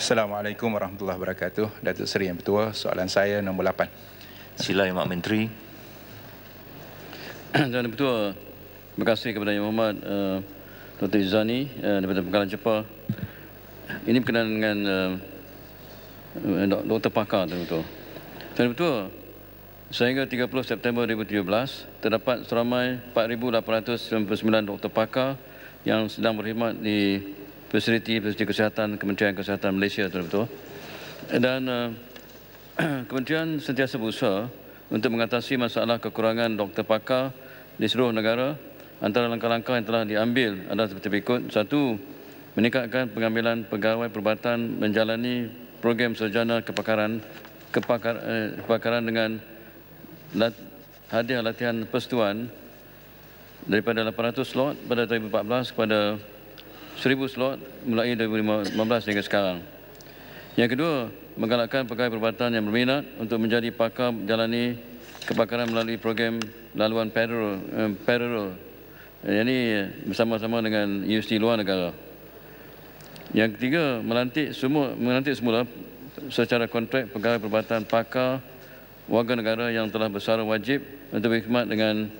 Assalamualaikum warahmatullahi wabarakatuh. Datuk Seri Yang Bertuah, soalan saya nombor 8. Sila Yang Mak Menteri. Tuan Ketua, terima kasih kepada Yang Muhammad uh, Dr. Izzani uh, daripada Pengkalan Cepa. Ini berkenaan dengan uh, Dr. Pakar, Tuan Ketua. Tuan Ketua, sehingga 30 September 2017, terdapat seramai 4,899 doktor pakar yang sedang berkhidmat di fasiliti-fasiliti kesihatan Kementerian Kesihatan Malaysia, Ketua. Dan uh, Kementerian sentiasa berusaha untuk mengatasi masalah kekurangan doktor pakar di seluruh negara. Antara langkah-langkah yang telah diambil adalah seperti berikut. Satu, meningkatkan pengambilan pegawai perubatan menjalani program sarjana kepakaran kepakar, eh, kepakaran dengan lat, hadiah latihan persetuan daripada 800 slot pada 2014 kepada 1000 slot mulai 2015 hingga sekarang. Yang kedua, menggalakkan pegawai perubatan yang berminat untuk menjadi pakar menjalani kebakaran melalui program laluan parallel. Eh, parallel. Yang ini bersama-sama dengan universiti luar negara. Yang ketiga, melantik semua melantik semula secara kontrak pegawai perubatan pakar warga negara yang telah bersara wajib untuk berkhidmat dengan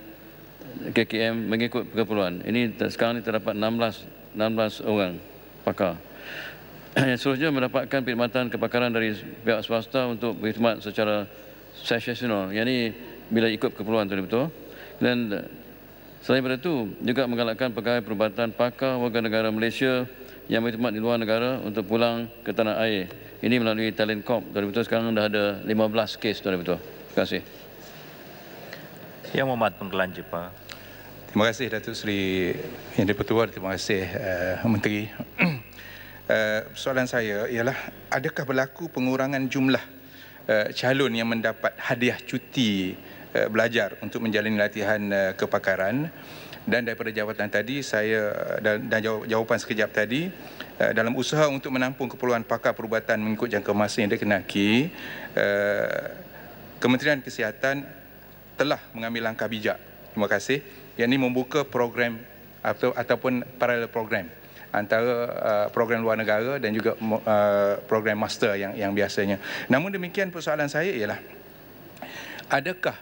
KKM mengikut keperluan. Ini sekarang ini terdapat 16 16 orang pakar. Seterusnya mendapatkan perkhidmatan kebakaran dari pihak swasta untuk berkhidmat secara sessional. Yang ini bila ikut keperluan tu betul. Dan selain daripada itu juga menggalakkan pegawai perubatan pakar warga negara Malaysia yang berkhidmat di luar negara untuk pulang ke tanah air. Ini melalui talent corp. Tuan betul sekarang dah ada 15 kes tuan betul. Terima kasih. Yang Muhammad Pengkelan Jepang. Terima kasih Datuk Seri Yang Dipertua. Terima kasih uh, Menteri. Uh, soalan saya ialah adakah berlaku pengurangan jumlah uh, calon yang mendapat hadiah cuti uh, belajar untuk menjalani latihan uh, kepakaran dan daripada jawatan tadi saya dan, dan jawapan sekejap tadi dalam usaha untuk menampung keperluan pakar perubatan mengikut jangka masa yang dikenaki Kementerian Kesihatan telah mengambil langkah bijak terima kasih yang ini membuka program atau ataupun parallel program antara uh, program luar negara dan juga uh, program master yang yang biasanya. Namun demikian persoalan saya ialah adakah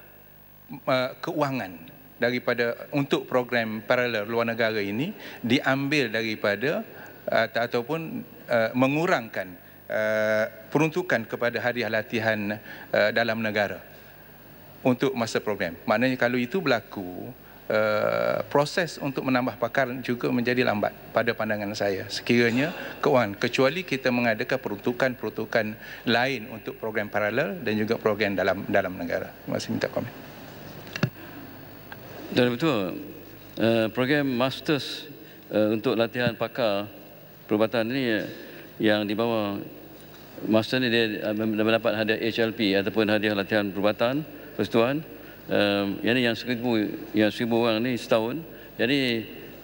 uh, keuangan daripada untuk program paralel luar negara ini diambil daripada uh, ataupun uh, mengurangkan uh, peruntukan kepada hadiah latihan uh, dalam negara untuk masa program. Maknanya kalau itu berlaku uh, proses untuk menambah pakar juga menjadi lambat pada pandangan saya. Sekiranya keuangan, kecuali kita mengadakan peruntukan-peruntukan lain untuk program paralel dan juga program dalam dalam negara. Terima kasih minta komen. Dan betul, uh, program masters uh, untuk latihan pakar perubatan ini uh, yang di bawah master ini dia mendapat hadiah HLP ataupun hadiah latihan perubatan persetuan um, yang ini yang seribu yang seribu orang ni setahun. Jadi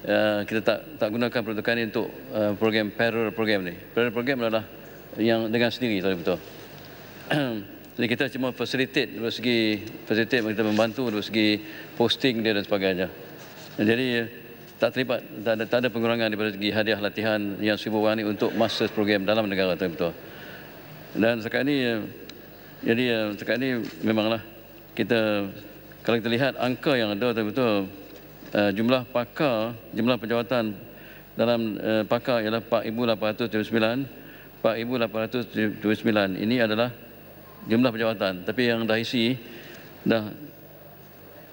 uh, kita tak tak gunakan peruntukan ini untuk uh, program parallel program ni. Parallel program adalah yang dengan sendiri tadi betul. Jadi kita cuma facilitate dari segi facilitate kita membantu dari segi posting dia dan sebagainya. Jadi tak terlibat tak ada, tak ada pengurangan daripada segi hadiah latihan yang seribu orang ni untuk masters program dalam negara tadi betul. Dan sekarang ini jadi sekarang ini memanglah kita kalau kita lihat angka yang ada betul-betul uh, jumlah pakar, jumlah penjawatan dalam uh, pakar ialah 4,879. 4,879 ini adalah jumlah penjawatan. Tapi yang dah isi dah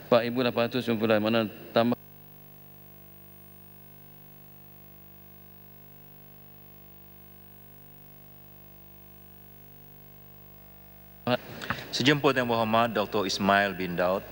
4,890 mana tambah Sejemput Yang Berhormat Dr. Ismail bin Daud